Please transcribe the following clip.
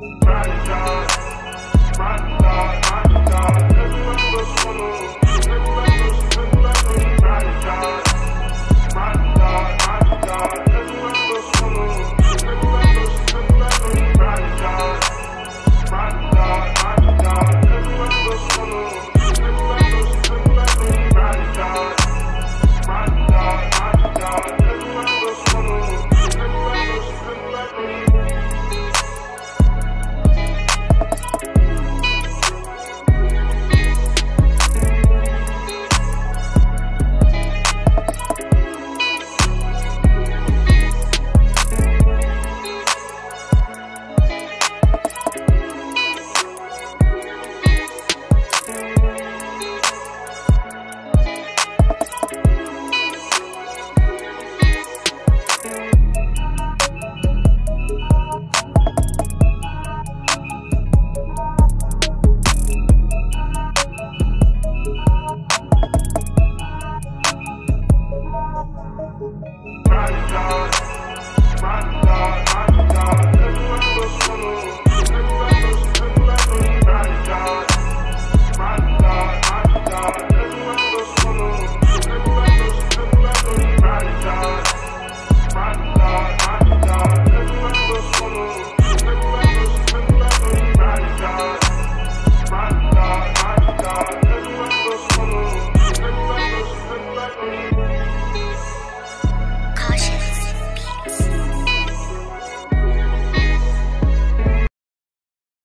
Riding hard, riding.